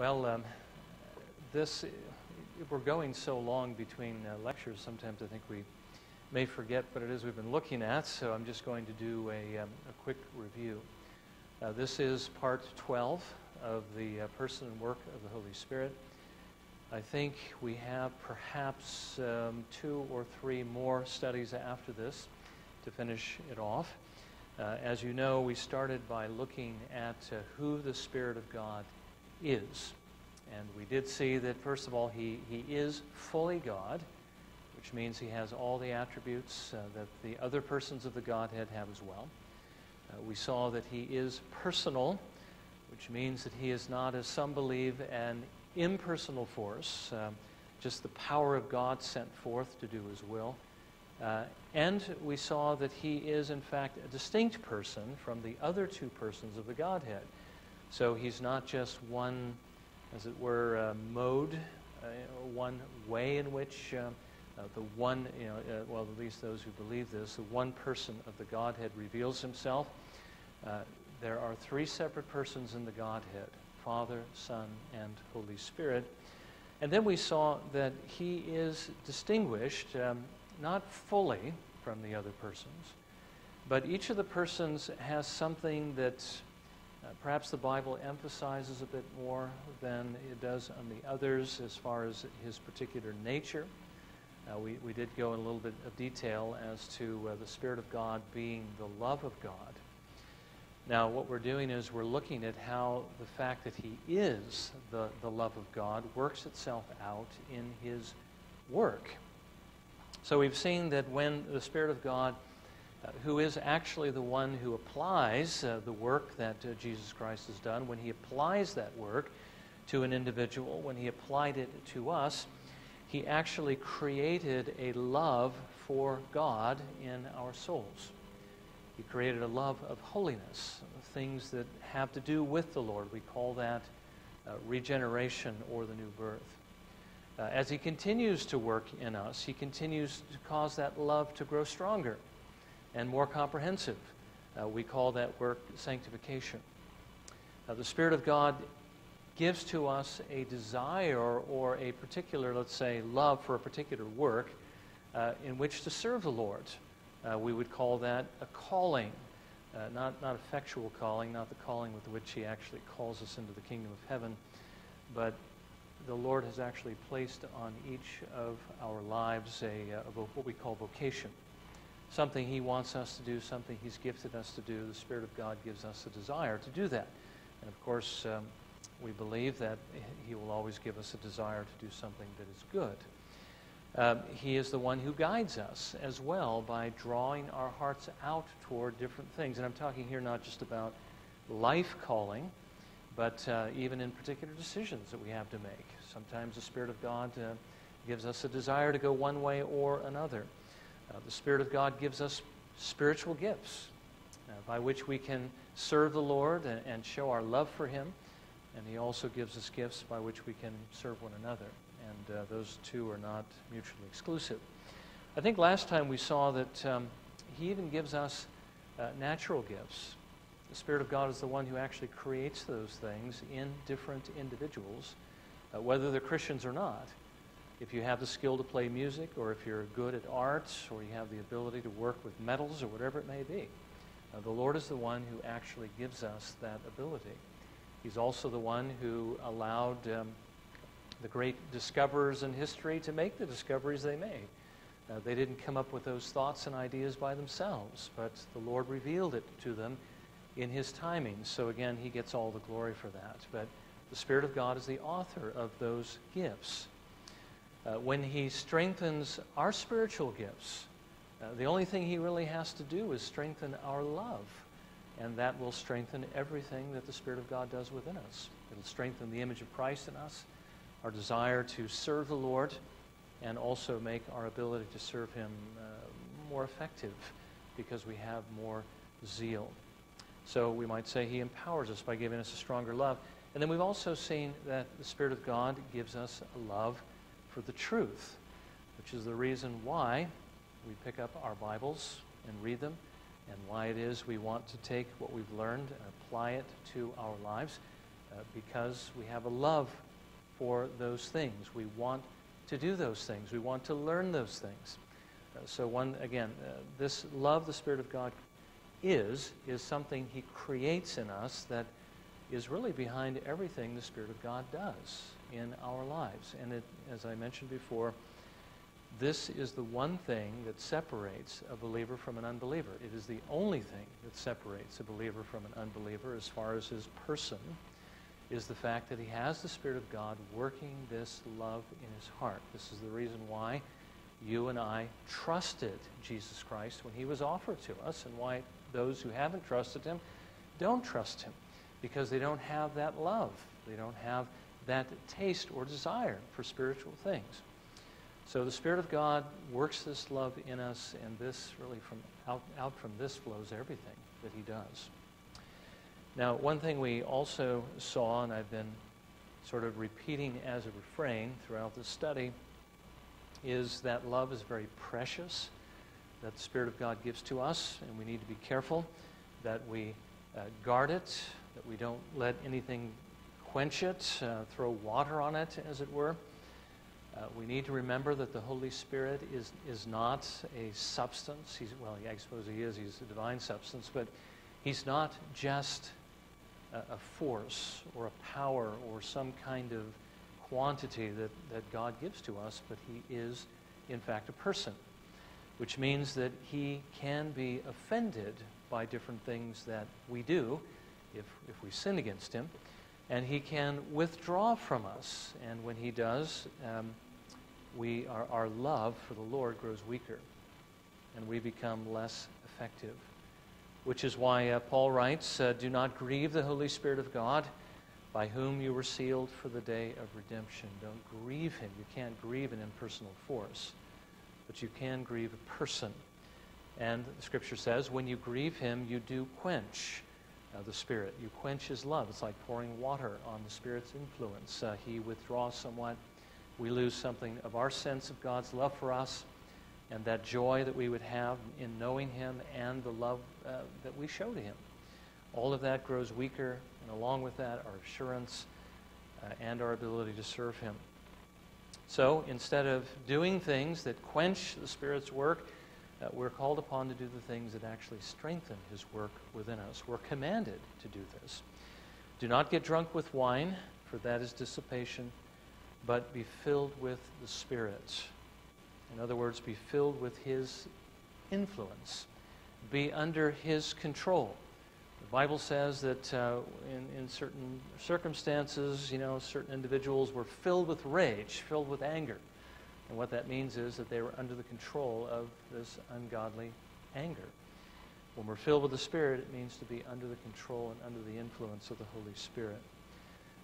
Well, um, this, we're going so long between uh, lectures, sometimes I think we may forget what it is we've been looking at, so I'm just going to do a, um, a quick review. Uh, this is part 12 of the uh, person and work of the Holy Spirit. I think we have perhaps um, two or three more studies after this to finish it off. Uh, as you know, we started by looking at uh, who the Spirit of God is. And we did see that, first of all, he, he is fully God, which means he has all the attributes uh, that the other persons of the Godhead have as well. Uh, we saw that he is personal, which means that he is not, as some believe, an impersonal force, um, just the power of God sent forth to do his will. Uh, and we saw that he is, in fact, a distinct person from the other two persons of the Godhead. So he's not just one, as it were, uh, mode, uh, one way in which uh, uh the one, you know, uh, well, at least those who believe this, the one person of the Godhead reveals himself. Uh, there are three separate persons in the Godhead Father, Son, and Holy Spirit. And then we saw that he is distinguished, um, not fully from the other persons, but each of the persons has something that uh, perhaps the Bible emphasizes a bit more than it does on the others as far as his particular nature. Uh, we, we did go in a little bit of detail as to uh, the Spirit of God being the love of God. Now, what we're doing is we're looking at how the fact that he is the, the love of God works itself out in his work. So we've seen that when the Spirit of God uh, who is actually the one who applies uh, the work that uh, Jesus Christ has done, when he applies that work to an individual, when he applied it to us, he actually created a love for God in our souls. He created a love of holiness, things that have to do with the Lord. We call that uh, regeneration or the new birth. Uh, as he continues to work in us, he continues to cause that love to grow stronger and more comprehensive. Uh, we call that work sanctification. Uh, the Spirit of God gives to us a desire or a particular, let's say, love for a particular work uh, in which to serve the Lord. Uh, we would call that a calling, uh, not, not effectual calling, not the calling with which He actually calls us into the kingdom of heaven, but the Lord has actually placed on each of our lives a, uh, a what we call vocation something He wants us to do, something He's gifted us to do. The Spirit of God gives us a desire to do that. And of course, um, we believe that He will always give us a desire to do something that is good. Um, he is the one who guides us as well by drawing our hearts out toward different things. And I'm talking here not just about life calling, but uh, even in particular decisions that we have to make. Sometimes the Spirit of God uh, gives us a desire to go one way or another. Uh, the Spirit of God gives us spiritual gifts uh, by which we can serve the Lord and, and, show our love for Him. And He also gives us gifts by which we can serve one another. And uh, those two are not mutually exclusive. I think last time we saw that um, He even gives us uh, natural gifts. The Spirit of God is the one who actually creates those things in different individuals, uh, whether they're Christians or not if you have the skill to play music, or if you're good at arts, or you have the ability to work with metals, or whatever it may be. Uh, the Lord is the one who actually gives us that ability. He's also the one who allowed um, the great discoverers in history to make the discoveries they made. Uh, they didn't come up with those thoughts and ideas by themselves, but the Lord revealed it to them in His timing. So again, He gets all the glory for that. But the Spirit of God is the author of those gifts uh, when He strengthens our spiritual gifts, uh, the only thing He really has to do is strengthen our love. And that will strengthen everything that the Spirit of God does within us. It'll strengthen the image of Christ in us, our desire to serve the Lord, and also make our ability to serve Him uh, more effective because we have more zeal. So we might say He empowers us by giving us a stronger love. And then we've also seen that the Spirit of God gives us a love for the truth, which is the reason why we pick up our Bibles and read them, and why it is we want to take what we've learned and apply it to our lives. uh, because we have a love for those things. We want to do those things. We want to learn those things. Uh, so, one again, uh, this love the Spirit of God is is something He creates in us that is really behind everything the Spirit of God does in our lives. And it, as I mentioned before, this is the one thing that separates a believer from an unbeliever. It is the only thing that separates a believer from an unbeliever as far as his person is the fact that he has the Spirit of God working this love in his heart. This is the reason why you and I trusted Jesus Christ when he was offered to us, and why those who haven't trusted him don't trust him, because they don't have that love. They don't have that taste or desire for spiritual things. So the Spirit of God works this love in us, and this really from out, out from this flows everything that He does. Now, one thing we also saw, and I've been sort of repeating as a refrain throughout the study, is that love is very precious, that the Spirit of God gives to us, and we need to be careful that we uh, guard it, that we don't let anything quench it, uh, throw water on it, as it were. Uh, we need to remember that the Holy Spirit is, is not a substance. He's, well, I suppose he is. He's a divine substance, but he's not just a, a force or a power or some kind of quantity that, that God gives to us, but he is, in fact, a person, which means that he can be offended by different things that we do if, if we sin against him and he can withdraw from us. And when he does, um, we, our, our love for the Lord grows weaker, and we become less effective. Which is why uh, Paul writes, uh, Do not grieve the Holy Spirit of God, by whom you were sealed for the day of redemption. Don't grieve him. You can't grieve an impersonal force, but you can grieve a person. And the scripture says, when you grieve him, you do quench the Spirit. You quench His love. It's like pouring water on the Spirit's influence. Uh, he withdraws somewhat. We lose something of our sense of God's love for us and that joy that we would have in knowing Him and the love uh, that we show to Him. All of that grows weaker, and along with that, our assurance uh, and our ability to serve Him. So instead of doing things that quench the Spirit's work, uh, we're called upon to do the things that actually strengthen his work within us. We're commanded to do this. Do not get drunk with wine, for that is dissipation, but be filled with the Spirit. In other words, be filled with his influence, be under his control. The Bible says that uh, in, in certain circumstances, you know, certain individuals were filled with rage, filled with anger. And what that means is that they were under the control of this ungodly anger. When we're filled with the Spirit, it means to be under the control and under the influence of the Holy Spirit.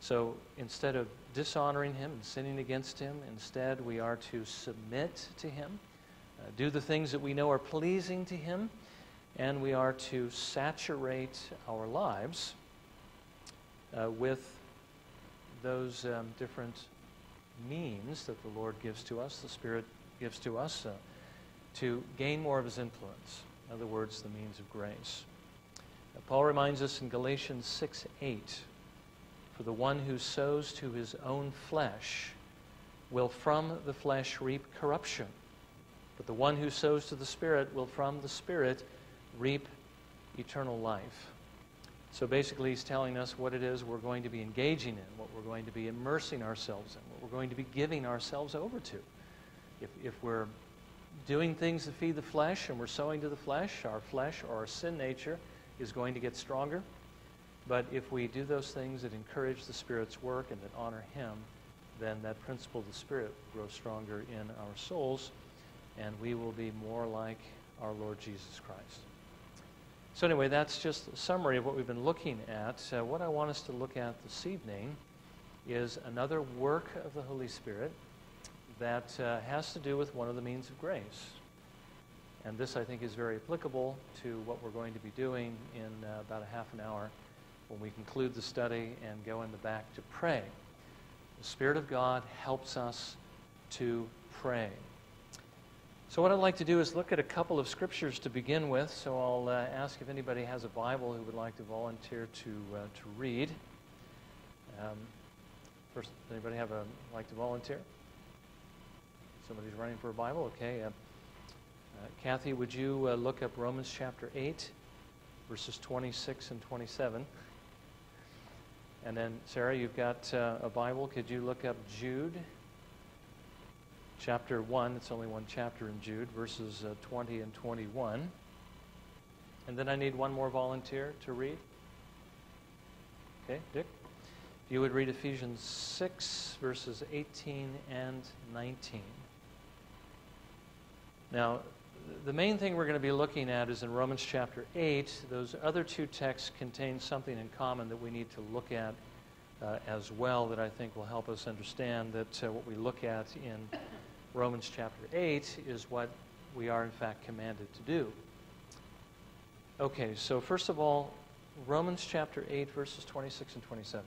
So instead of dishonoring Him and sinning against Him, instead we are to submit to Him, uh, do the things that we know are pleasing to Him, and we are to saturate our lives uh, with those um, different means that the Lord gives to us, the Spirit gives to us, uh, to gain more of His influence. In other words, the means of grace. Now, Paul reminds us in Galatians 6 8 For the one who sows to his own flesh will from the flesh reap corruption, but the one who sows to the Spirit will from the Spirit reap eternal life. So basically, he's telling us what it is we're going to be engaging in, what we're going to be immersing ourselves in, what we're going to be giving ourselves over to. If, if we're doing things that feed the flesh and we're sowing to the flesh, our flesh or our sin nature is going to get stronger. But if we do those things that encourage the Spirit's work and that honor Him, then that principle of the Spirit will grow stronger in our souls, and we will be more like our Lord Jesus Christ. So, anyway, that's just a summary of what we've been looking at. Uh, what I want us to look at this evening is another work of the Holy Spirit that uh, has to do with one of the means of grace. And this, I think, is very applicable to what we're going to be doing in uh, about a half an hour when we conclude the study and go in the back to pray. The Spirit of God helps us to pray. So, what I'd like to do is look at a couple of scriptures to begin with. So, I'll uh, ask if anybody has a Bible who would like to volunteer to, uh, to read. Um, first, anybody have a like to volunteer? Somebody's running for a Bible. Okay. Uh, uh, Kathy, would you uh, look up Romans chapter 8, verses 26 and 27? And then, Sarah, you've got uh, a Bible. Could you look up Jude chapter 1? It's only one chapter in Jude, verses uh, 20 and 21. And then I need one more volunteer to read. Okay, Dick? You would read Ephesians 6, verses 18 and 19. Now, the main thing we're going to be looking at is in Romans chapter 8. Those other two texts contain something in common that we need to look at uh, as well that I think will help us understand that uh, what we look at in Romans chapter 8 is what we are in fact commanded to do. Okay, so first of all, Romans chapter 8, verses 26 and 27.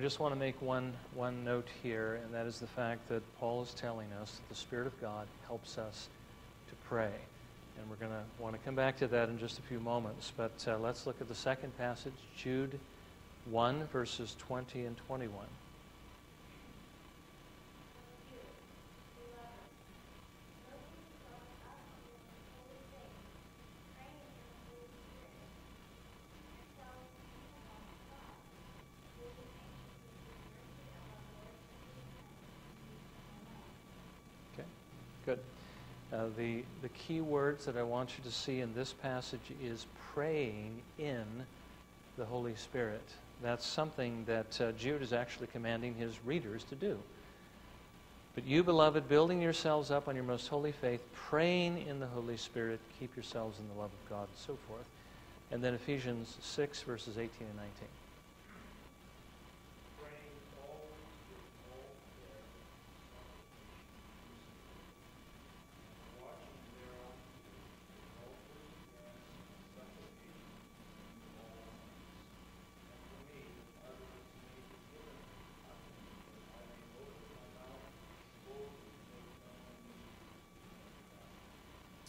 I just want to make one, one note here, and that is the fact that Paul is telling us that the Spirit of God helps us to pray. And we're going to want to come back to that in just a few moments. But uh, let's look at the second passage, Jude 1, verses 20 and 21. Uh, the, the key words that I want you to see in this passage is praying in the Holy Spirit. That's something that uh, Jude is actually commanding his readers to do. But you, beloved, building yourselves up on your most holy faith, praying in the Holy Spirit, keep yourselves in the love of God, and so forth. And then Ephesians 6, verses 18 and 19.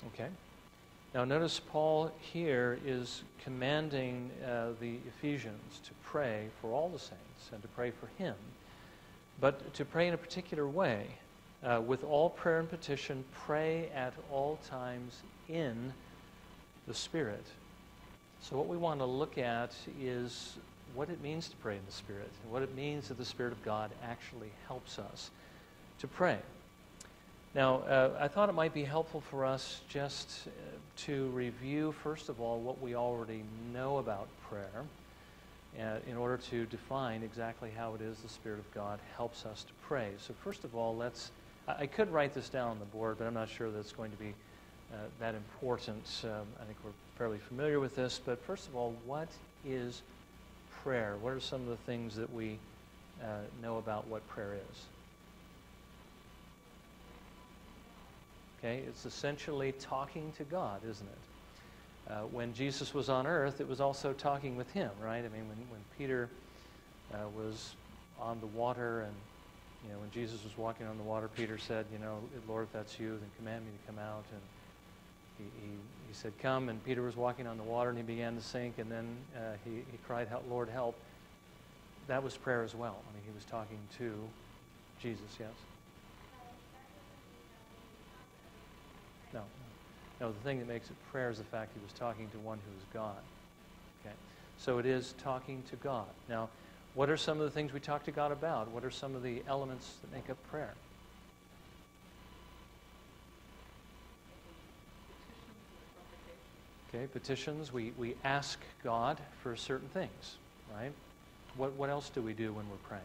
Okay? Now, notice Paul here is commanding uh, the Ephesians to pray for all the saints and to pray for him, but to pray in a particular way. Uh, with all prayer and petition, pray at all times in the Spirit. So, what we want to look at is what it means to pray in the Spirit, and what it means that the Spirit of God actually helps us to pray. Now, uh, I thought it might be helpful for us just uh, to review, first of all, what we already know about prayer uh, in order to define exactly how it is the Spirit of God helps us to pray. So, first of all, let's. I, could write this down on the board, but I'm not sure that it's going to be uh, that important. Um, I think we're fairly familiar with this. But, first of all, what is prayer? What are some of the things that we uh, know about what prayer is? Okay, it's essentially talking to God, isn't it? Uh, when Jesus was on earth, it was also talking with him, right? I mean, when, when Peter uh, was on the water and, you know, when Jesus was walking on the water, Peter said, you know, Lord, if that's you, then command me to come out. And he, he, he said, come. And Peter was walking on the water and he began to sink. And then uh, he, he cried, Lord, help. That was prayer as well. I mean, he was talking to Jesus, yes? No. No, the thing that makes it prayer is the fact he was talking to one who is God. Okay? So it is talking to God. Now, what are some of the things we talk to God about? What are some of the elements that make up prayer? Okay, petitions, we, we ask God for certain things, right? What, what else do we do when we're praying?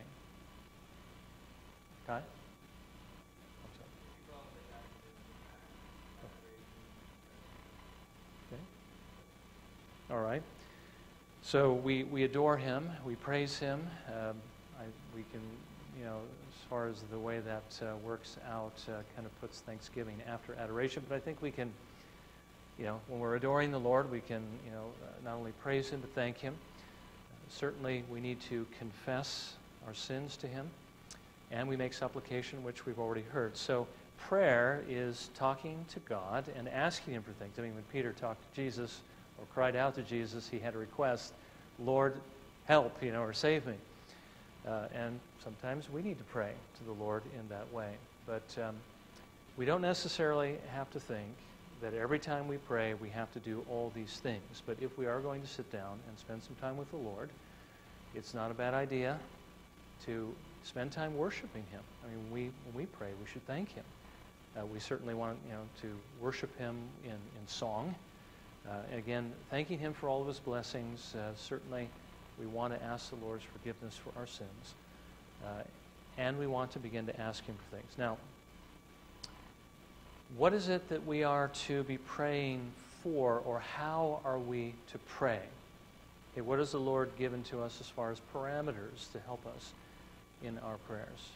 Okay? All right. So we, we adore him, we praise him. Um, I, we can, you know, as far as the way that uh, works out, uh, kind of puts Thanksgiving after adoration. But I think we can, you know, when we're adoring the Lord, we can, you know, uh, not only praise Him but thank Him. certainly, we need to confess our sins to Him, and we make supplication, which we've already heard. So prayer is talking to God and asking Him for things. I mean, when Peter talked to Jesus or cried out to Jesus, he had a request, Lord, help, you know, or save me. Uh, and sometimes we need to pray to the Lord in that way. But um, we don't necessarily have to think that every time we pray, we have to do all these things. But if we are going to sit down and spend some time with the Lord, it's not a bad idea to spend time worshiping Him. I mean, we, when we pray, we should thank Him. Uh, we certainly want you know, to worship Him in, in song. Uh, again, thanking Him for all of His blessings. Uh, certainly, we want to ask the Lord's forgiveness for our sins. Uh, and we want to begin to ask Him for things. Now, what is it that we are to be praying for, or how are we to pray? Okay, what has the Lord given to us as far as parameters to help us in our prayers?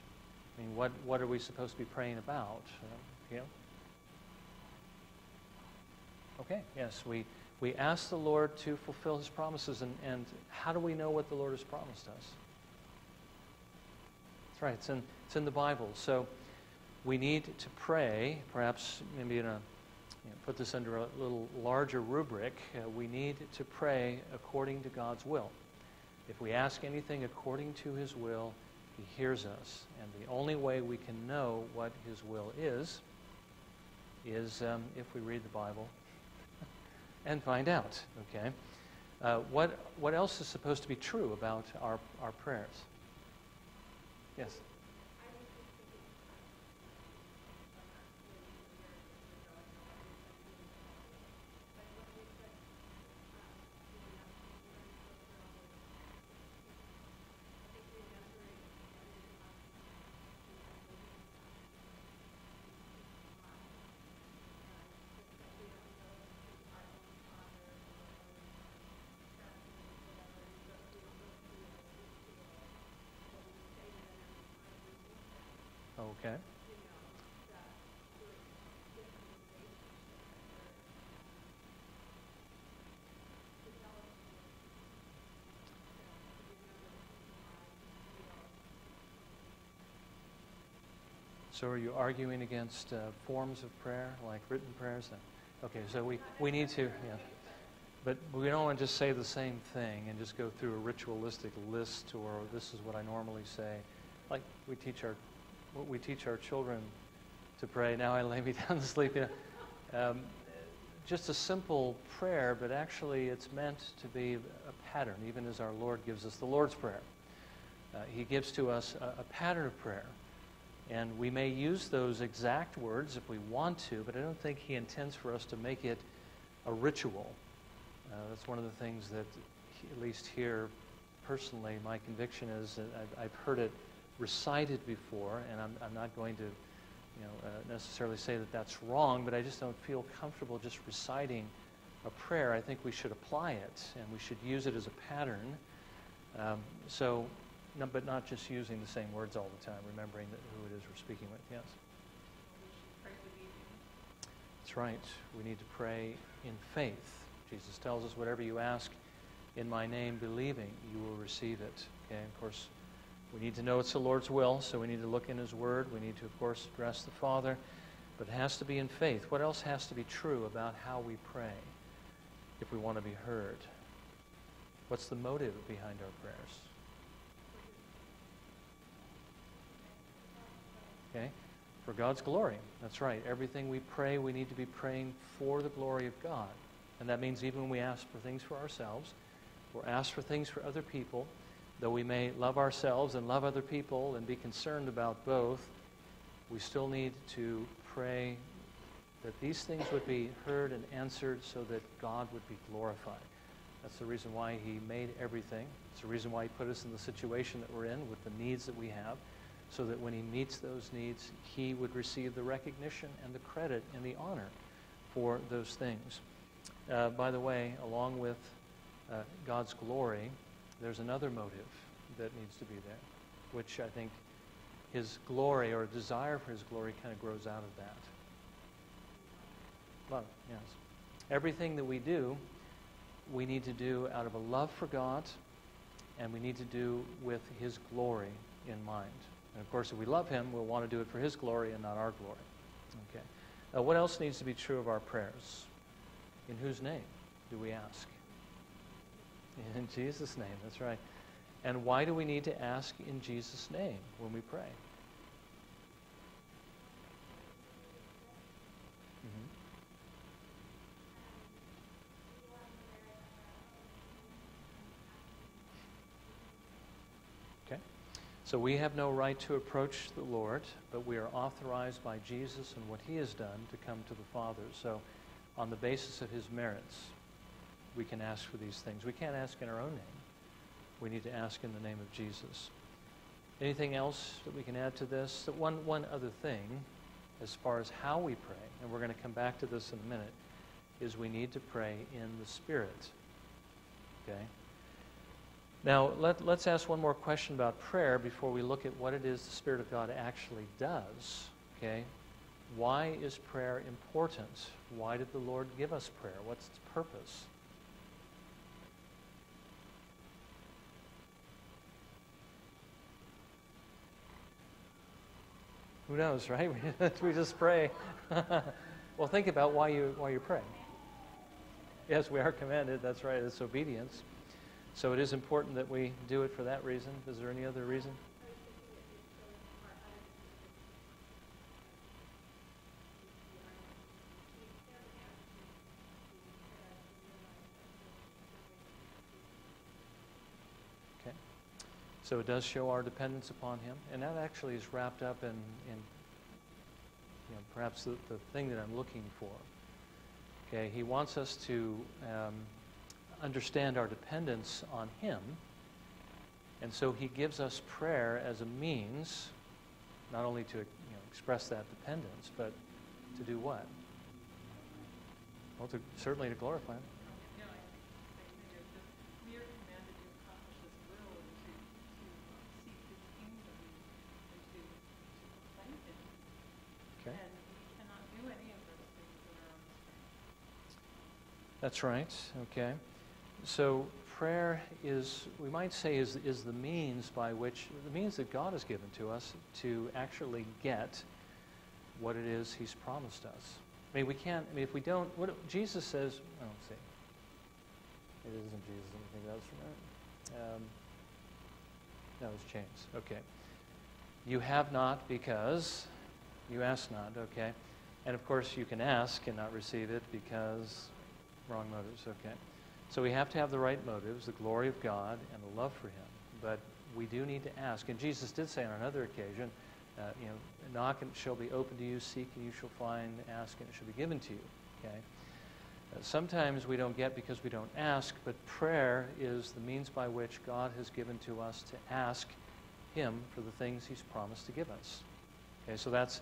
I mean, what, what are we supposed to be praying about? Uh, you know? Okay, yes, we, we ask the Lord to fulfill his promises. And, and how do we know what the Lord has promised us? That's right, it's in, it's in the Bible. So we need to pray, perhaps maybe in a, you know, put this under a little larger rubric, uh, we need to pray according to God's will. If we ask anything according to his will, he hears us. And the only way we can know what his will is, is um, if we read the Bible and find out. Okay? Uh, what, what else is supposed to be true about our, our prayers? Yes? Okay. So are you arguing against uh, forms of prayer, like written prayers? Okay, so we, we need to, yeah. But we don't want to just say the same thing and just go through a ritualistic list or this is what I normally say. Like we teach our what we teach our children to pray. Now I lay me down to sleep. You know, um, just a simple prayer, but actually it's meant to be a pattern, even as our Lord gives us the Lord's Prayer. Uh, he gives to us a, a pattern of prayer. And we may use those exact words if we want to, but I don't think He intends for us to make it a ritual. Uh, that's one of the things that, at least here, personally, my conviction is that I've, I've heard it recited before, and I'm, I'm not going to you know, uh, necessarily say that that's wrong, but I just don't feel comfortable just reciting a prayer. I think we should apply it, and we should use it as a pattern. Um, so, no, but not just using the same words all the time, remembering who it is we're speaking with. Yes? That's right. We need to pray in faith. Jesus tells us, whatever you ask in my name, believing, you will receive it. Okay, of course, we need to know it's the Lord's will, so we need to look in His Word. We need to, of course, address the Father, but it has to be in faith. What else has to be true about how we pray if we want to be heard? What's the motive behind our prayers? Okay? For God's glory. That's right. Everything we pray, we need to be praying for the glory of God. And that means even when we ask for things for ourselves, or ask for things for other people, Though we may love ourselves and love other people and be concerned about both, we still need to pray that these things would be heard and answered so that God would be glorified. That's the reason why He made everything. It's the reason why He put us in the situation that we're in with the needs that we have, so that when He meets those needs, He would receive the recognition and the credit and the honor for those things. Uh, by the way, along with uh, God's glory, there's another motive that needs to be there, which I think his glory or desire for his glory kind of grows out of that. Love, yes. Everything that we do, we need to do out of a love for God, and we need to do with his glory in mind. And of course, if we love him, we'll want to do it for his glory and not our glory. Okay. Uh, what else needs to be true of our prayers? In whose name do we ask? In Jesus' name, that's right. And why do we need to ask in Jesus' name when we pray? Mm-hmm. Okay. So we have no right to approach the Lord, but we are authorized by Jesus and what he has done to come to the Father. So on the basis of his merits, we can ask for these things. We can't ask in our own name. We need to ask in the name of Jesus. Anything else that we can add to this? One, one other thing, as far as how we pray, and we're going to come back to this in a minute, is we need to pray in the Spirit. Okay? Now, let, let's ask one more question about prayer before we look at what it is the Spirit of God actually does. Okay? Why is prayer important? Why did the Lord give us prayer? What's its purpose? Who knows, right? we just pray. well, think about why you why you pray. Yes, we are commanded. That's right. It's obedience. So it is important that we do it for that reason. Is there any other reason? So it does show our dependence upon Him, and that actually is wrapped up in, in you know, perhaps the, the thing that I'm looking for. Okay, He wants us to um, understand our dependence on Him, and so He gives us prayer as a means, not only to you know, express that dependence, but to do what? Well, to, certainly to glorify Him. That's right, okay. So prayer is, we might say, is, is the means by which, the means that God has given to us to actually get what it is he's promised us. I mean, we can't, I mean, if we don't, what Jesus says, I don't see. It isn't Jesus, I think that was from that. Um, no, it's James, okay. You have not because you ask not, okay. And of course, you can ask and not receive it because Wrong motives, okay. So we have to have the right motives, the glory of God and the love for Him. But we do need to ask. And Jesus did say on another occasion, uh, you know, knock and it shall be open to you, seek and you shall find, ask and it shall be given to you. Okay. Uh, sometimes we don't get because we don't ask, but prayer is the means by which God has given to us to ask Him for the things He's promised to give us. Okay, so that's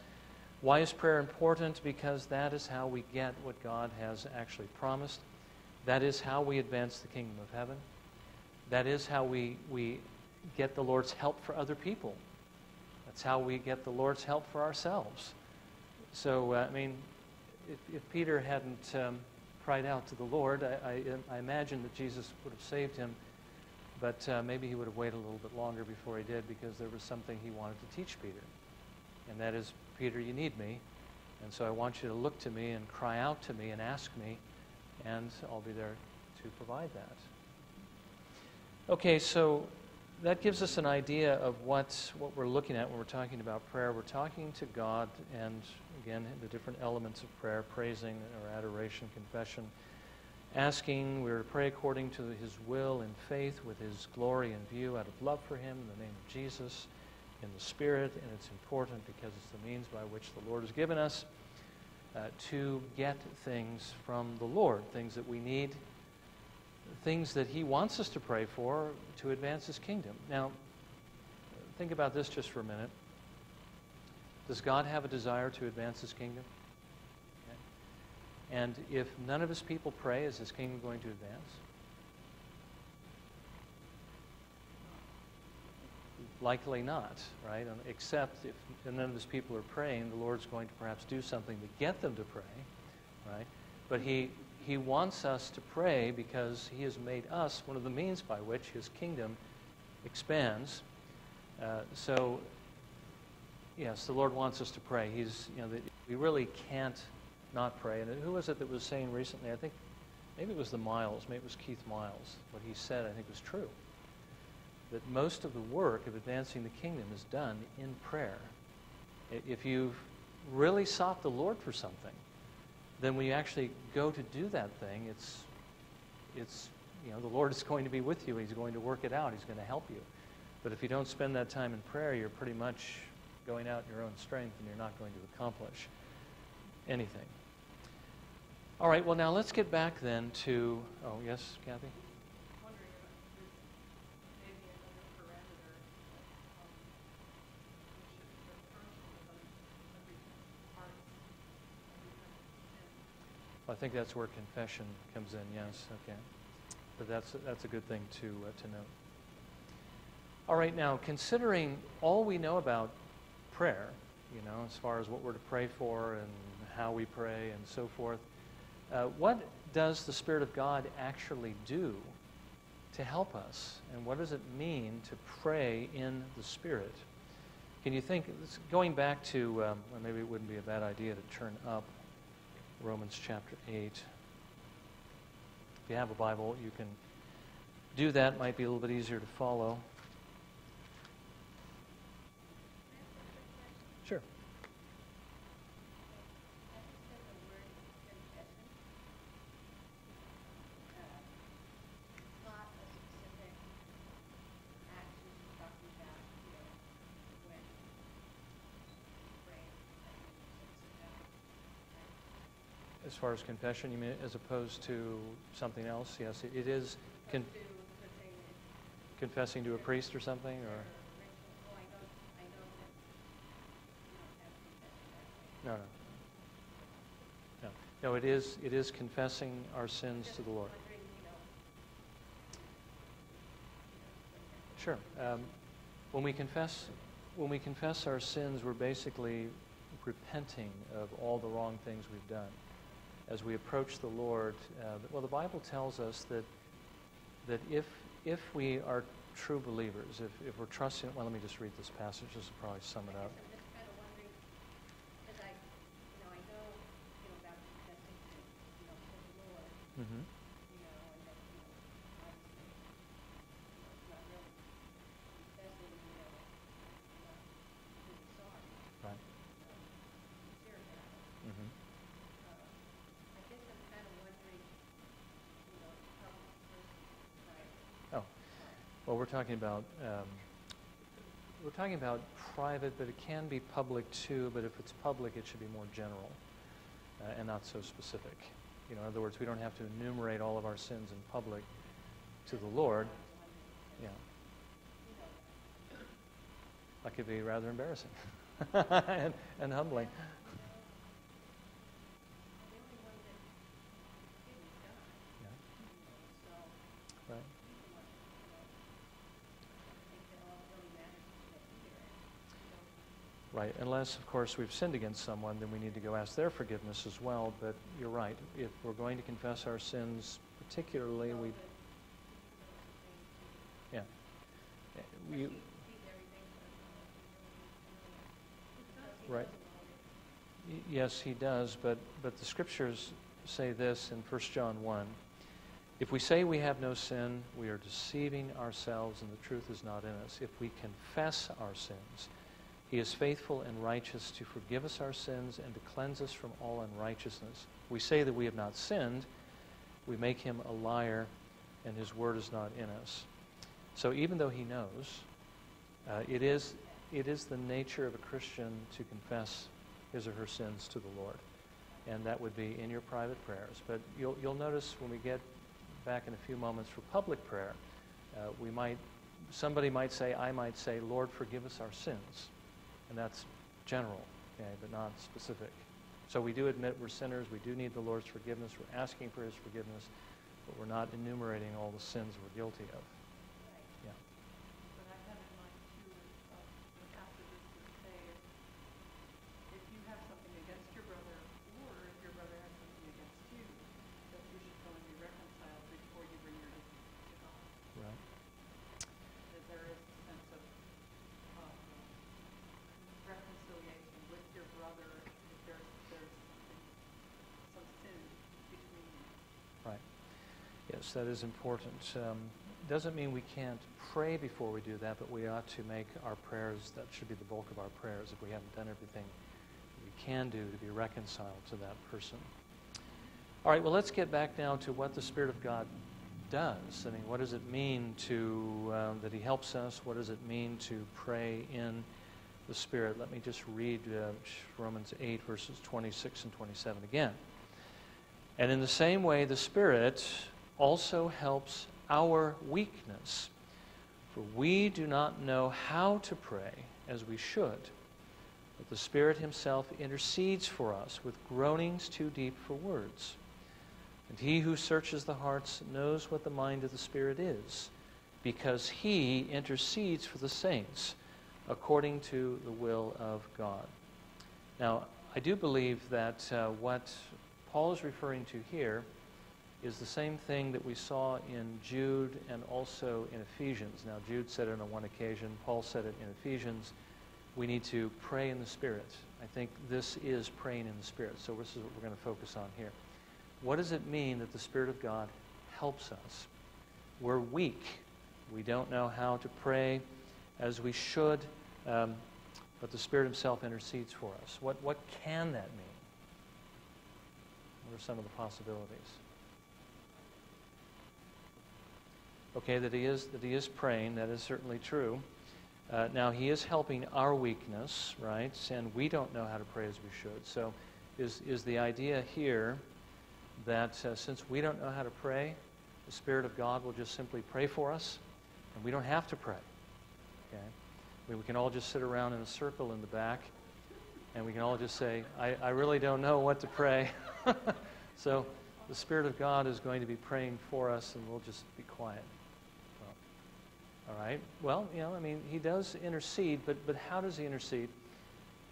why is prayer important? Because that is how we get what God has actually promised. That is how we advance the kingdom of heaven. That is how we, we get the Lord's help for other people. That's how we get the Lord's help for ourselves. So, uh, I mean, if, if Peter hadn't um, cried out to the Lord, I, I, I, imagine that Jesus would have saved him, but uh, maybe he would have waited a little bit longer before he did because there was something he wanted to teach Peter. And that is Peter, you need me. And so I want you to look to me and cry out to me and ask me, and I'll be there to provide that. Okay, so that gives us an idea of what, what we're looking at when we're talking about prayer. We're talking to God, and again, the different elements of prayer praising or adoration, confession, asking. We're to pray according to His will in faith with His glory in view out of love for Him in the name of Jesus in the Spirit, and it's important because it's the means by which the Lord has given us uh, to get things from the Lord, things that we need, things that He wants us to pray for to advance His kingdom. Now, think about this just for a minute. Does God have a desire to advance His kingdom? Okay. And if none of His people pray, is His kingdom going to advance? Likely not, right? Except if none of his people are praying, the Lord's going to perhaps do something to get them to pray, right? But he, he wants us to pray because he has made us one of the means by which his kingdom expands. Uh, so, yes, the Lord wants us to pray. He's, you know, the, we really can't not pray. And who was it that was saying recently? I think maybe it was the Miles, maybe it was Keith Miles. What he said, I think, was true. That most of the work of advancing the kingdom is done in prayer. If you've really sought the Lord for something, then when you actually go to do that thing, it's, it's, you know, the Lord is going to be with you. He's going to work it out. He's going to help you. But if you don't spend that time in prayer, you're pretty much going out in your own strength and you're not going to accomplish anything. All right, well, now let's get back then to, oh, yes, Kathy? I think that's where confession comes in, yes, okay. But that's, that's a good thing to, uh, to note. All right, now, considering all we know about prayer, you know, as far as what we're to pray for and how we pray and so forth, uh, what does the Spirit of God actually do to help us? And what does it mean to pray in the Spirit? Can you think, going back to, um, well, maybe it wouldn't be a bad idea to turn up Romans chapter 8. If you have a Bible, you can do that. It might be a little bit easier to follow. Sure. As far as confession, you mean as opposed to something else? Yes, it, it is con- confessing to a priest or something, or no, no, no, no. It is it is confessing our sins to the Lord. Sure. Um, when we confess when we confess our sins, we're basically repenting of all the wrong things we've done as we approach the Lord, uh, well, the Bible tells us that, that if, if we are true believers, if, if we're trusting, well, let me just read this passage. This will probably sum it up. Mm-hmm. Well, we're talking about um, we're talking about private, but it can be public too. But if it's public, it should be more general uh, and not so specific. You know, in other words, we don't have to enumerate all of our sins in public to the Lord. Yeah, that could be rather embarrassing and, and humbling. Right, unless, of course, we've sinned against someone, then we need to go ask their forgiveness as well. But you're right. If we're going to confess our sins, particularly, we. Yeah. Right. Yes, he does, but, but the scriptures say this in 1 John 1. If we say we have no sin, we are deceiving ourselves and the truth is not in us. If we confess our sins, he is faithful and righteous to forgive us our sins and to cleanse us from all unrighteousness. We say that we have not sinned, we make him a liar, and his word is not in us. So even though he knows, uh, it, is, it is the nature of a Christian to confess his or her sins to the Lord. And that would be in your private prayers. But you'll, you'll notice when we get back in a few moments for public prayer, uh, we might, somebody might say, I might say, Lord, forgive us our sins. And that's general, okay, but not specific. So we do admit we're sinners. We do need the Lord's forgiveness. We're asking for his forgiveness, but we're not enumerating all the sins we're guilty of. That is important. Um, doesn't mean we can't pray before we do that, but we ought to make our prayers, that should be the bulk of our prayers if we haven't done everything we can do to be reconciled to that person. All right, well, let's get back now to what the Spirit of God does. I mean, what does it mean to um, that He helps us? What does it mean to pray in the Spirit? Let me just read uh, Romans 8, verses 26 and 27 again. And in the same way, the Spirit also helps our weakness. For we do not know how to pray as we should, but the Spirit Himself intercedes for us with groanings too deep for words. And He who searches the hearts knows what the mind of the Spirit is, because He intercedes for the saints according to the will of God. Now, I do believe that uh, what Paul is referring to here is the same thing that we saw in Jude and also in Ephesians. Now, Jude said it on one occasion, Paul said it in Ephesians. We need to pray in the Spirit. I think this is praying in the Spirit. So, this is what we're going to focus on here. What does it mean that the Spirit of God helps us? We're weak. We don't know how to pray as we should, um, but the Spirit Himself intercedes for us. What, what can that mean? What are some of the possibilities? Okay, that he is that he is praying. That is certainly true. Uh, now he is helping our weakness, right? And we don't know how to pray as we should. So, is is the idea here that uh, since we don't know how to pray, the Spirit of God will just simply pray for us, and we don't have to pray. Okay, we can all just sit around in a circle in the back, and we can all just say, "I, I really don't know what to pray." so, the Spirit of God is going to be praying for us, and we'll just be quiet. All right. Well, you know, I mean, he does intercede, but, but how does he intercede?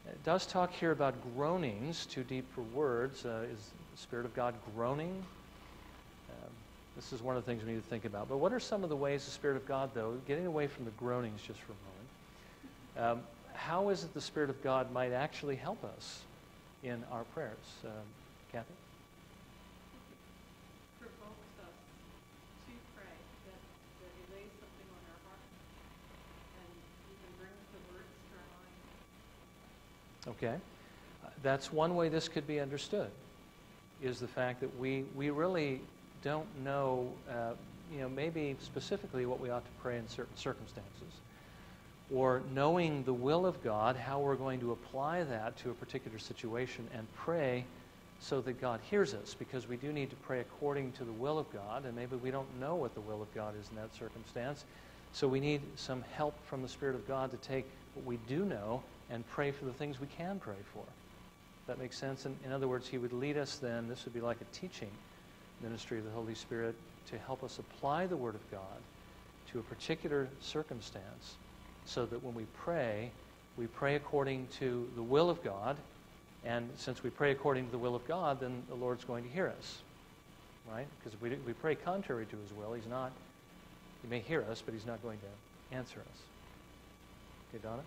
It does talk here about groanings, too deep for words. Uh, is the Spirit of God groaning? Um, this is one of the things we need to think about. But what are some of the ways the Spirit of God, though, getting away from the groanings just for a moment, um, how is it the Spirit of God might actually help us in our prayers? Um, Kathy? Okay? That's one way this could be understood, is the fact that we, we really don't know, uh, you know, maybe specifically what we ought to pray in certain circumstances. Or knowing the will of God, how we're going to apply that to a particular situation and pray so that God hears us, because we do need to pray according to the will of God, and maybe we don't know what the will of God is in that circumstance. So we need some help from the Spirit of God to take what we do know and pray for the things we can pray for. That makes sense? In, in other words, he would lead us then, this would be like a teaching ministry of the Holy Spirit to help us apply the Word of God to a particular circumstance so that when we pray, we pray according to the will of God. And since we pray according to the will of God, then the Lord's going to hear us. Right? Because if we, we pray contrary to His will, He's not, He may hear us, but He's not going to answer us. Okay, Donna?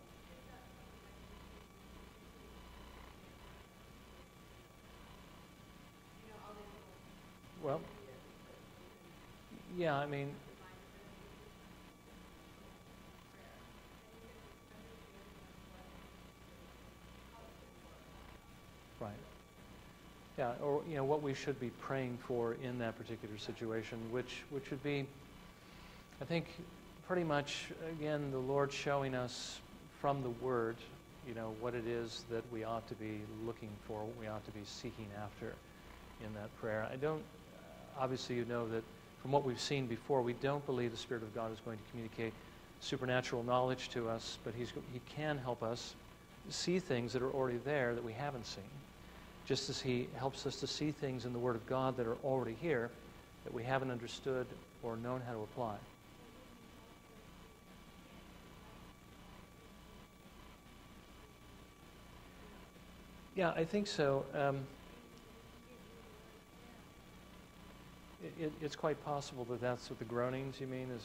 Well, yeah, I mean, right. Yeah, or you know what we should be praying for in that particular situation, which which would be, I think, pretty much again the Lord showing us from the Word, you know, what it is that we ought to be looking for, what we ought to be seeking after in that prayer. I don't obviously you know that from what we've seen before, we don't believe the Spirit of God is going to communicate supernatural knowledge to us, but he's, he can help us see things that are already there that we haven't seen. Just as he helps us to see things in the Word of God that are already here that we haven't understood or known how to apply. Yeah, I think so. Um, it, it's quite possible that that's what the groanings you mean is,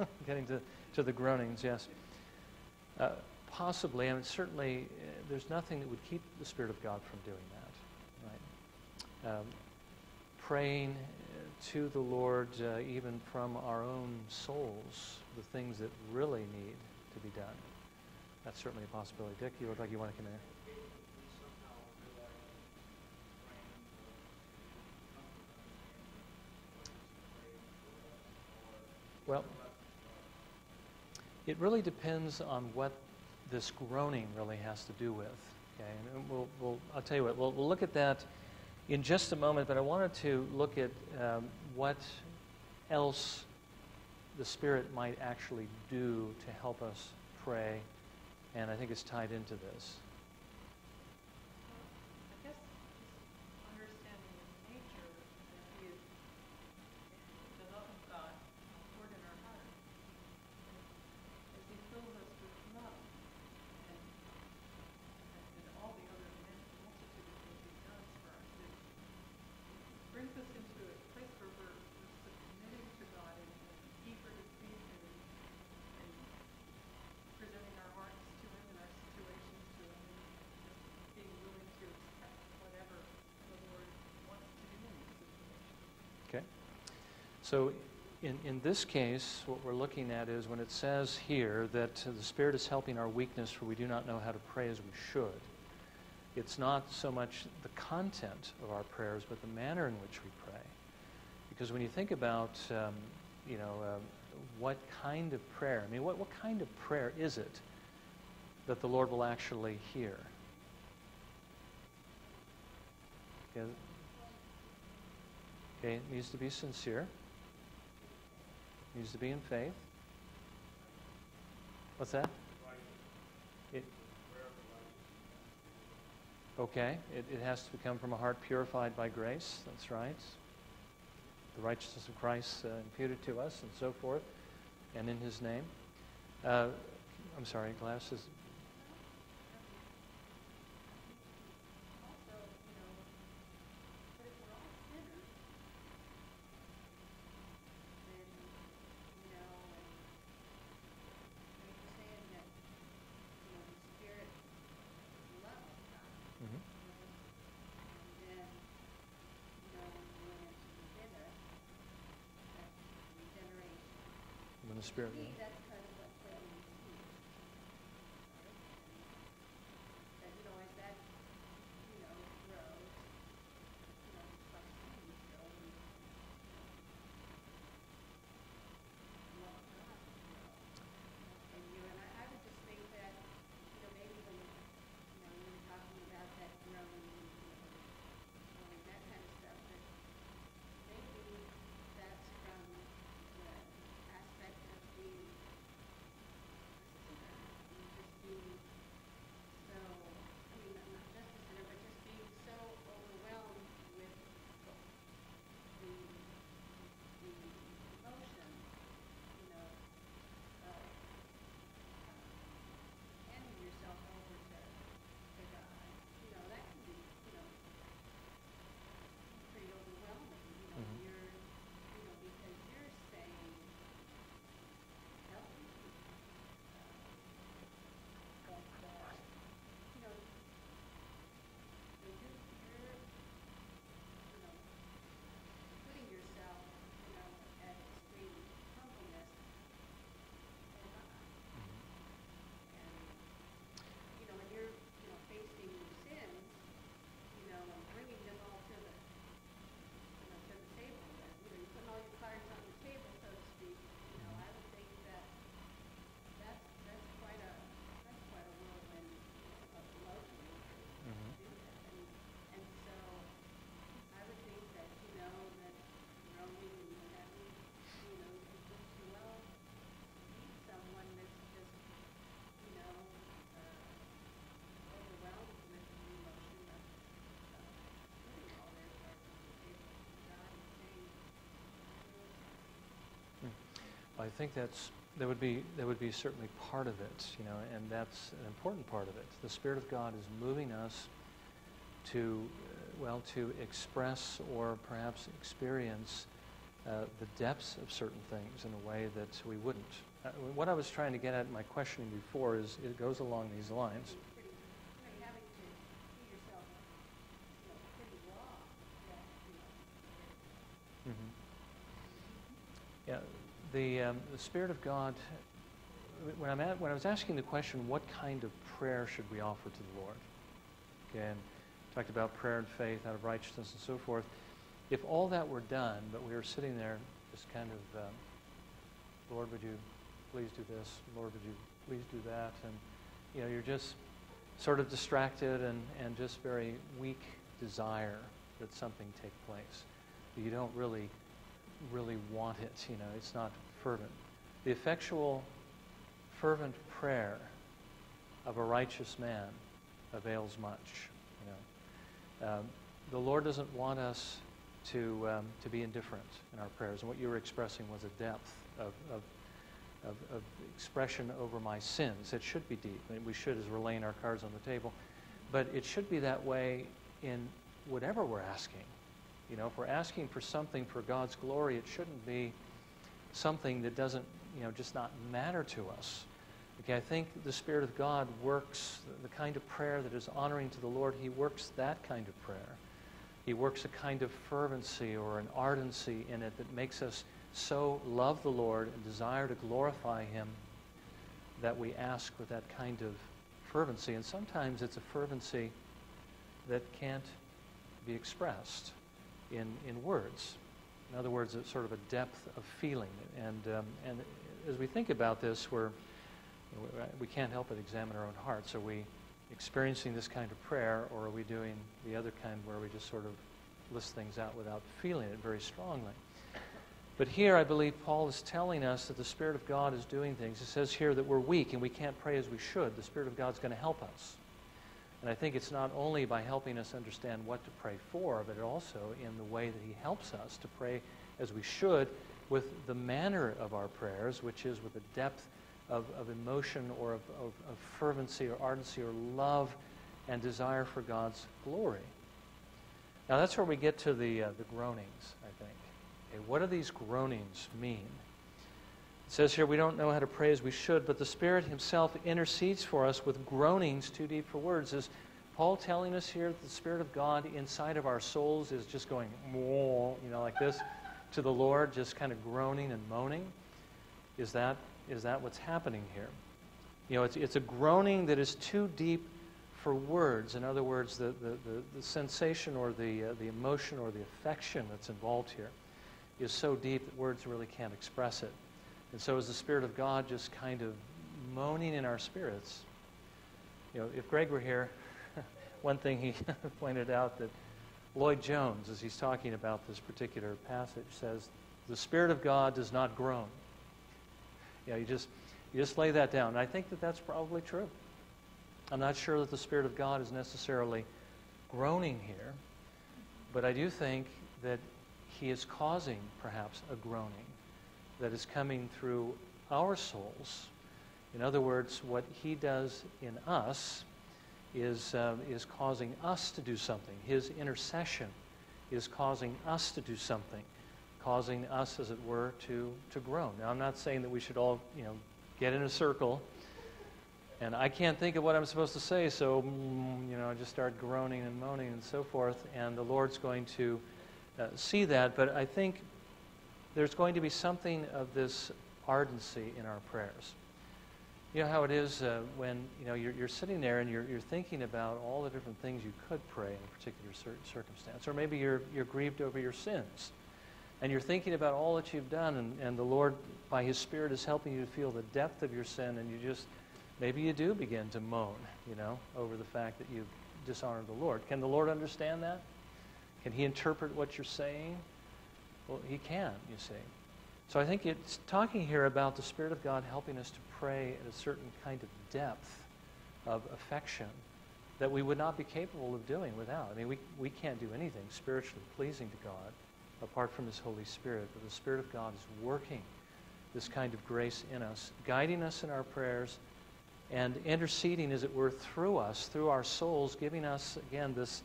is getting to, to the groanings, yes. Uh, possibly, I mean, certainly, uh, there's nothing that would keep the Spirit of God from doing that, right? Um, praying to the Lord, uh, even from our own souls, the things that really need to be done. That's certainly a possibility. Dick, you look like you want to come in. Well, it really depends on what this groaning really has to do with. Okay, and we'll, we'll, I'll tell you what, we'll, we'll look at that in just a moment, but I wanted to look at um, what else the Spirit might actually do to help us pray, and I think it's tied into this. So in, in this case, what we're looking at is when it says here that the Spirit is helping our weakness for we do not know how to pray as we should, it's not so much the content of our prayers, but the manner in which we pray. Because when you think about, um, you know, uh, what kind of prayer, I mean, what, what kind of prayer is it that the Lord will actually hear? Okay, okay it needs to be sincere It needs to be in faith. What's that? It, okay, it, it has to come from a heart purified by grace. That's right. The righteousness of Christ uh, imputed to us and so forth, and in his name. Uh, I'm sorry, glasses. The I think that's that would be that would be certainly part of it, you know, and that's an important part of it. The Spirit of God is moving us to, uh, well, to express or perhaps experience uh, the depths of certain things in a way that we wouldn't. Uh, what I was trying to get at in my questioning before is it goes along these lines. The, um, the Spirit of God, when, I'm at, when I was asking the question, what kind of prayer should we offer to the Lord? Again, talked about prayer and faith out of righteousness and so forth. If all that were done, but we were sitting there just kind of, um, Lord, would you please do this? Lord, would you please do that? And, you know, you're just sort of distracted and, and just very weak desire that something take place. You don't really, really want it. You know, it's not fervent. The effectual, fervent prayer of a righteous man avails much. You know, um, the Lord doesn't want us to um, to be indifferent in our prayers. And what you were expressing was a depth of, of of, of, expression over my sins. It should be deep. I mean, we should, as we're laying our cards on the table. But it should be that way in whatever we're asking. You know, if we're asking for something for God's glory, it shouldn't be something that doesn't, you know, just not matter to us. Okay, I think the Spirit of God works the kind of prayer that is honoring to the Lord, He works that kind of prayer. He works a kind of fervency or an ardency in it that makes us so love the Lord and desire to glorify Him that we ask with that kind of fervency. And sometimes it's a fervency that can't be expressed in, in words. In other words, it's sort of a depth of feeling. And, um, and as we think about this, we're, we can't help but examine our own hearts. Are we experiencing this kind of prayer, or are we doing the other kind where we just sort of list things out without feeling it very strongly? But here, I believe Paul is telling us that the Spirit of God is doing things. It says here that we're weak and we can't pray as we should. The Spirit of God's going to help us. And I think it's not only by helping us understand what to pray for, but also in the way that He helps us to pray as we should with the manner of our prayers, which is with a depth of, of emotion or of, of, of fervency or ardency or love and desire for God's glory. Now, that's where we get to the, uh, the groanings, I think. Okay, what do these groanings mean? It says here we don't know how to pray as we should, but the Spirit Himself intercedes for us with groanings too deep for words. Is Paul telling us here that the Spirit of God inside of our souls is just going, you know, like this to the Lord, just kind of groaning and moaning? Is that, is that what's happening here? You know, it's, it's a groaning that is too deep for words. In other words, the, the, the, the sensation or the, uh, the emotion or the affection that's involved here is so deep that words really can't express it. And so, is the Spirit of God just kind of moaning in our spirits? You know, if Greg were here, one thing he pointed out that Lloyd Jones, as he's talking about this particular passage, says, The Spirit of God does not groan. Yeah, you just, you just lay that down. And I think that that's probably true. I'm not sure that the Spirit of God is necessarily groaning here, but I do think that he is causing perhaps a groaning that is coming through our souls. In other words, what he does in us is, uh, is causing us to do something. His intercession is causing us to do something, causing us, as it were, to, to groan. Now, I'm not saying that we should all, you know, get in a circle and I can't think of what I'm supposed to say, so, mm, you know, I just start groaning and moaning and so forth, and the Lord's going to uh, see that, but I think there's going to be something of this ardency in our prayers. You know how it is uh, when you know you're, you're sitting there and you're, you're thinking about all the different things you could pray in a particular cir- circumstance, or maybe you're, you're grieved over your sins, and you're thinking about all that you've done, and, and the Lord, by His Spirit, is helping you to feel the depth of your sin, and you just maybe you do begin to moan, you know, over the fact that you've dishonored the Lord. Can the Lord understand that? Can he interpret what you're saying? Well, he can, you see. So I think it's talking here about the Spirit of God helping us to pray at a certain kind of depth of affection that we would not be capable of doing without. I mean, we, we can't do anything spiritually pleasing to God apart from His Holy Spirit. But the Spirit of God is working this kind of grace in us, guiding us in our prayers, and interceding, as it were, through us, through our souls, giving us, again, this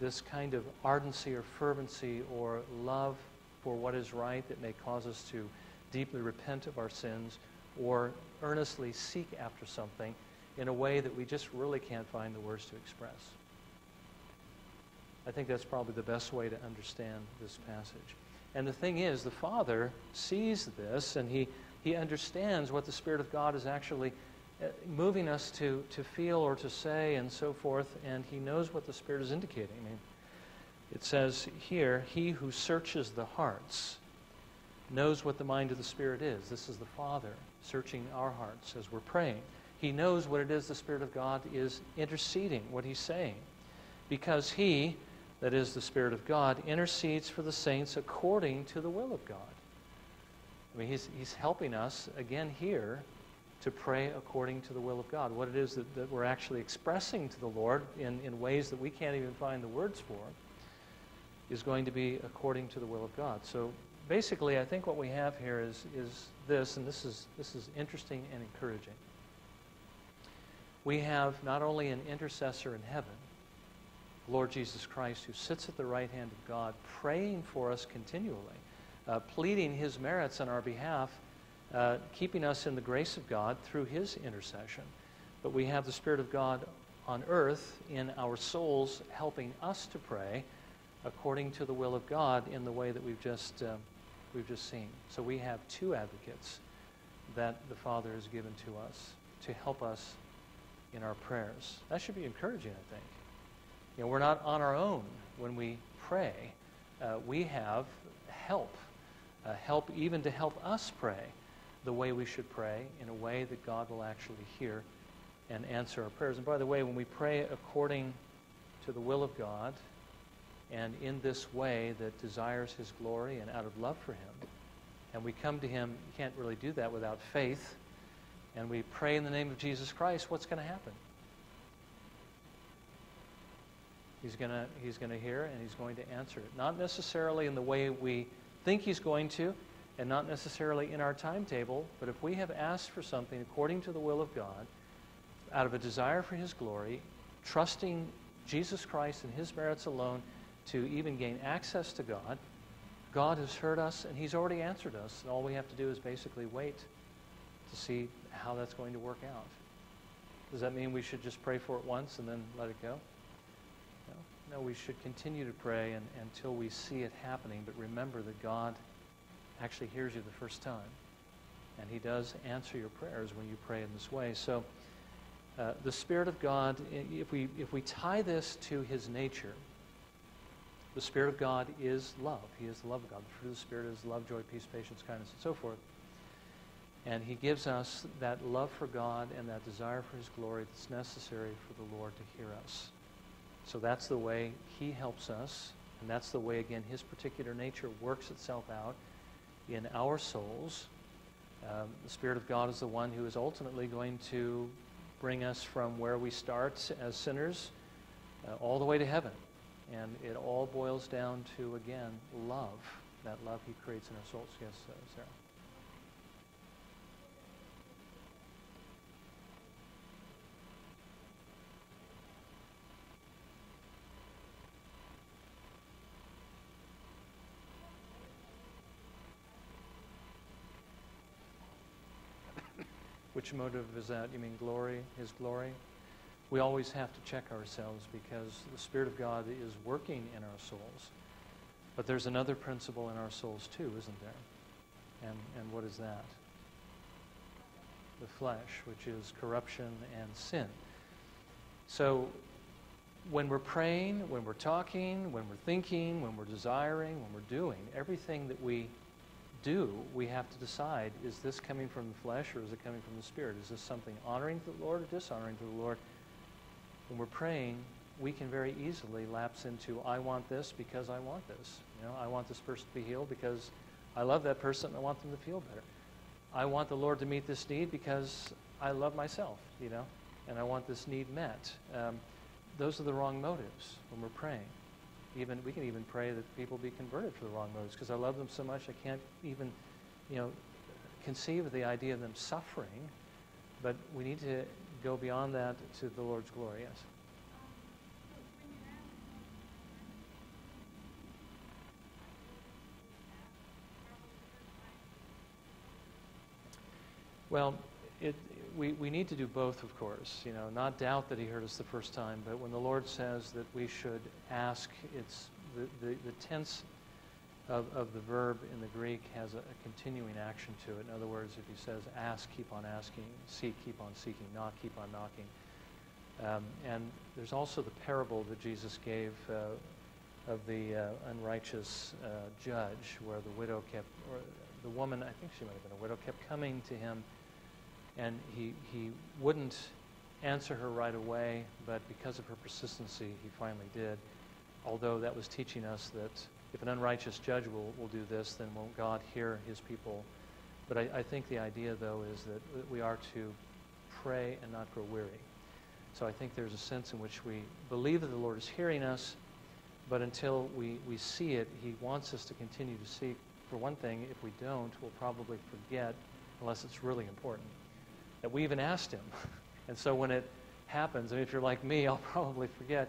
this kind of ardency or fervency or love for what is right that may cause us to deeply repent of our sins or earnestly seek after something in a way that we just really can't find the words to express. I think that's probably the best way to understand this passage. And the thing is, the Father sees this and he, he understands what the Spirit of God is actually uh, moving us to, to feel or to say and so forth, and he knows what the Spirit is indicating. I mean, it says here, He who searches the hearts knows what the mind of the Spirit is. This is the Father searching our hearts as we're praying. He knows what it is the Spirit of God is interceding, what He's saying. Because He, that is the Spirit of God, intercedes for the saints according to the will of God. I mean, He's, he's helping us, again, here, to pray according to the will of God. What it is that, that we're actually expressing to the Lord in, in ways that we can't even find the words for is going to be according to the will of God. So basically, I think what we have here is, is this, and this is, this is interesting and encouraging. We have not only an intercessor in heaven, Lord Jesus Christ, who sits at the right hand of God, praying for us continually, uh, pleading his merits on our behalf, uh, keeping us in the grace of God through his intercession. But we have the Spirit of God on earth in our souls, helping us to pray according to the will of God in the way that we've just, uh, we've just seen. So we have two advocates that the Father has given to us to help us in our prayers. That should be encouraging, I think. You know, we're not on our own when we pray. Uh, we have help, uh, help even to help us pray the way we should pray in a way that God will actually hear and answer our prayers. And by the way, when we pray according to the will of God, and in this way that desires his glory and out of love for him. And we come to him, you can't really do that without faith. And we pray in the name of Jesus Christ, what's going to happen? He's going to he's going to hear and he's going to answer it. Not necessarily in the way we think he's going to, and not necessarily in our timetable, but if we have asked for something according to the will of God, out of a desire for his glory, trusting Jesus Christ and his merits alone, to even gain access to God. God has heard us and He's already answered us. And all we have to do is basically wait to see how that's going to work out. Does that mean we should just pray for it once and then let it go? No, no we should continue to pray and, until we see it happening. But remember that God actually hears you the first time. And He does answer your prayers when you pray in this way. So, uh, the Spirit of God, if we, if we tie this to His nature, the Spirit of God is love. He is the love of God. The fruit of the Spirit is love, joy, peace, patience, kindness, and so forth. And He gives us that love for God and that desire for His glory that's necessary for the Lord to hear us. So that's the way He helps us, and that's the way, again, His particular nature works itself out in our souls. Um, the Spirit of God is the one who is ultimately going to bring us from where we start as sinners uh, all the way to heaven. And it all boils down to, again, love. That love he creates in our souls. Yes, uh, Sarah. Which motive is that? You mean glory, his glory? We always have to check ourselves because the Spirit of God is working in our souls. But there's another principle in our souls too, isn't there? And, and what is that? The flesh, which is corruption and sin. So when we're praying, when we're talking, when we're thinking, when we're desiring, when we're doing, everything that we do, we have to decide is this coming from the flesh or is it coming from the Spirit? Is this something honoring to the Lord or dishonoring to the Lord? When we're praying, we can very easily lapse into, I want this because I want this. You know, I want this person to be healed because I love that person and I want them to feel better. I want the Lord to meet this need because I love myself, you know, and I want this need met. Um, those are the wrong motives when we're praying. Even we can even pray that people be converted for the wrong motives because I love them so much I can't even, you know, conceive of the idea of them suffering. But we need to go beyond that to the Lord's glory, yes. Well, it, we, we need to do both, of course. You know, not doubt that he heard us the first time, but when the Lord says that we should ask, it's the, the, the tense of, of the verb in the Greek has a, a continuing action to it. In other words, if he says ask, keep on asking, seek, keep on seeking, knock, keep on knocking. Um, and there's also the parable that Jesus gave uh, of the uh, unrighteous uh, judge, where the widow kept, or the woman, I think she might have been a widow, kept coming to him, and he, he wouldn't answer her right away, but because of her persistency, he finally did. Although that was teaching us that if an unrighteous judge will, will do this, then won't God hear his people? But I, I think the idea, though, is that we are to pray and not grow weary. So I think there's a sense in which we believe that the Lord is hearing us, but until we, we see it, He wants us to continue to seek. For one thing, if we don't, we'll probably forget, unless it's really important, that we even asked Him. And so when it happens, I mean, if you're like me, I'll probably forget.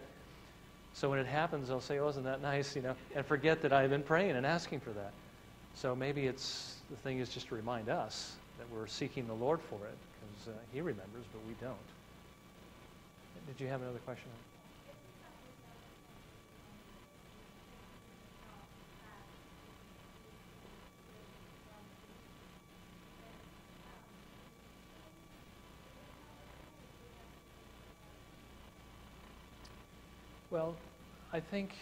So when it happens, I'll say, oh, isn't that nice, you know, and forget that I've been praying and asking for that. So maybe it's, the thing is just to remind us that we're seeking the Lord for it, because uh, He remembers, but we don't. Did you have another question? Well, I think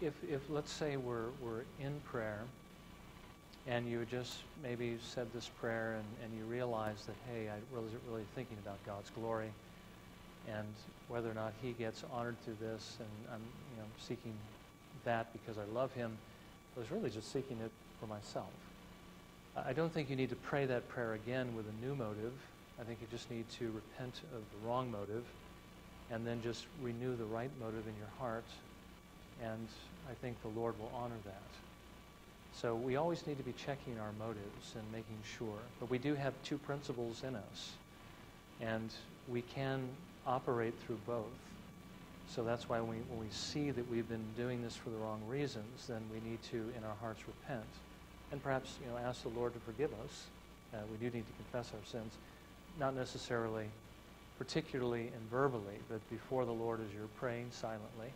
if, if let's say we're, we're in prayer and you just maybe said this prayer and, and you realize that, hey, I wasn't really thinking about God's glory and whether or not he gets honored through this and I'm you know, seeking that because I love him, I was really just seeking it for myself. I don't think you need to pray that prayer again with a new motive. I think you just need to repent of the wrong motive and then just renew the right motive in your heart. And I think the Lord will honor that. So we always need to be checking our motives and making sure. But we do have two principles in us. And we can operate through both. So that's why when we, when we see that we've been doing this for the wrong reasons, then we need to, in our hearts, repent. And perhaps, you know, ask the Lord to forgive us. Uh, we do need to confess our sins. Not necessarily particularly and verbally, but before the Lord as you're praying silently,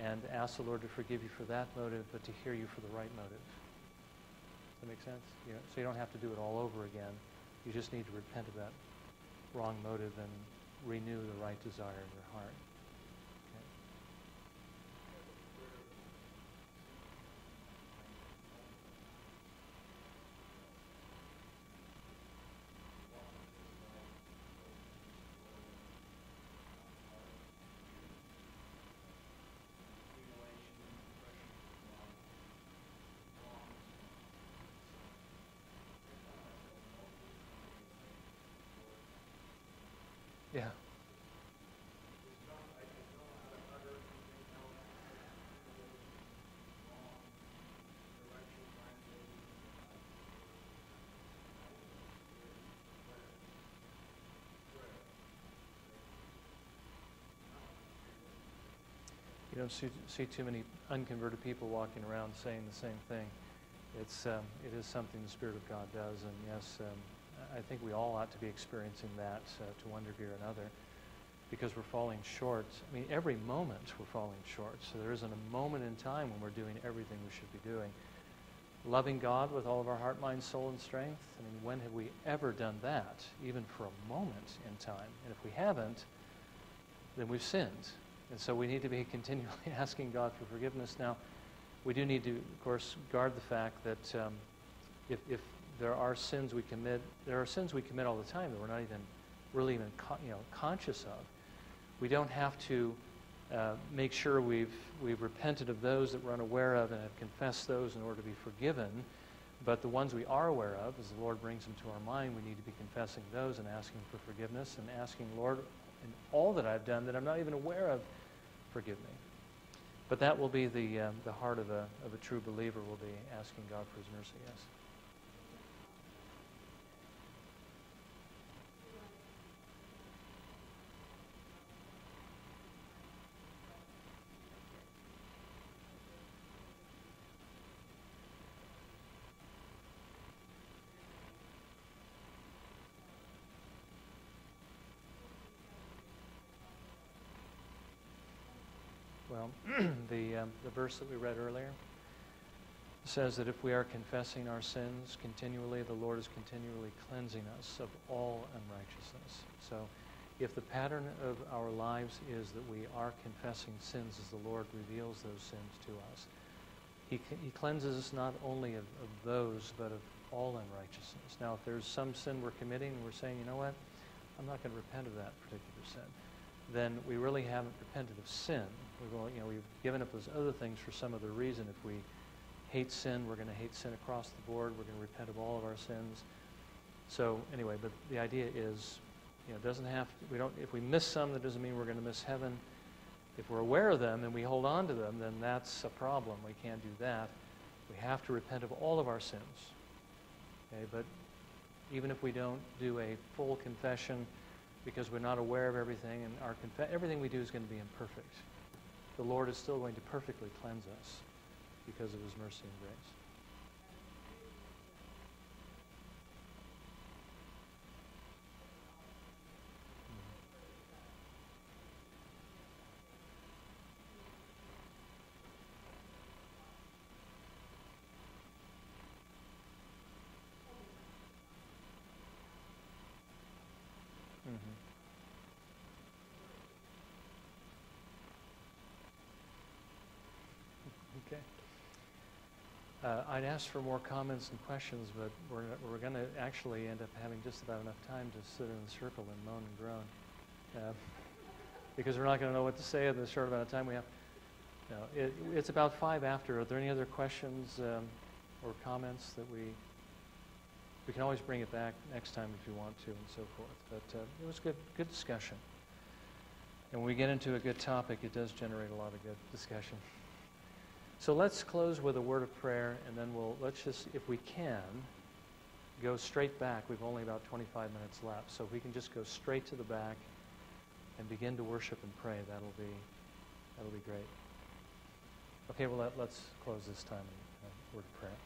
and ask the Lord to forgive you for that motive, but to hear you for the right motive. Does that make sense? You know, so you don't have to do it all over again. You just need to repent of that wrong motive and renew the right desire in your heart. Yeah. You don't see, see too many unconverted people walking around saying the same thing. It's, um, it is something the Spirit of God does, and yes, um, I think we all ought to be experiencing that uh, to one degree or another because we're falling short. I mean, every moment we're falling short. So there isn't a moment in time when we're doing everything we should be doing. Loving God with all of our heart, mind, soul, and strength. I mean, when have we ever done that, even for a moment in time? And if we haven't, then we've sinned. And so we need to be continually asking God for forgiveness. Now, we do need to, of course, guard the fact that um, if, if there are sins we commit. There are sins we commit all the time that we're not even really even you know conscious of. We don't have to uh, make sure we've we've repented of those that we're unaware of and have confessed those in order to be forgiven. But the ones we are aware of, as the Lord brings them to our mind, we need to be confessing those and asking for forgiveness and asking, Lord, in all that I've done that I'm not even aware of, forgive me. But that will be the, um, the heart of a, of a true believer, will be asking God for his mercy, yes. The, um, the verse that we read earlier, says that if we are confessing our sins continually, the Lord is continually cleansing us of all unrighteousness. So if the pattern of our lives is that we are confessing sins as the Lord reveals those sins to us, he, he cleanses us not only of, of those, but of all unrighteousness. Now, if there's some sin we're committing and we're saying, you know what, I'm not going to repent of that particular sin, then we really haven't repented of sin. We've, you know, we've given up those other things for some other reason. If we hate sin, we're going to hate sin across the board. We're going to repent of all of our sins. So anyway, but the idea is, you know, doesn't have to, we don't, if we miss some, that doesn't mean we're going to miss heaven. If we're aware of them and we hold on to them, then that's a problem. We can't do that. We have to repent of all of our sins. Okay, but even if we don't do a full confession because we're not aware of everything and our everything we do is going to be imperfect, the Lord is still going to perfectly cleanse us because of his mercy and grace. Mm-hmm. Okay. Uh, I'd ask for more comments and questions, but we're, we're going to actually end up having just about enough time to sit in a circle and moan and groan. Uh, because we're not going to know what to say in the short amount of time we have. No, it, it's about five after. Are there any other questions um, or comments that we we can always bring it back next time if you want to and so forth. But uh, it was good, good discussion. And when we get into a good topic, it does generate a lot of good discussion. So let's close with a word of prayer, and then we'll, let's just, if we can, go straight back. We've only about 25 minutes left. So if we can just go straight to the back and begin to worship and pray, that'll be, that'll be great. Okay, well, let, us close this time in a word of prayer.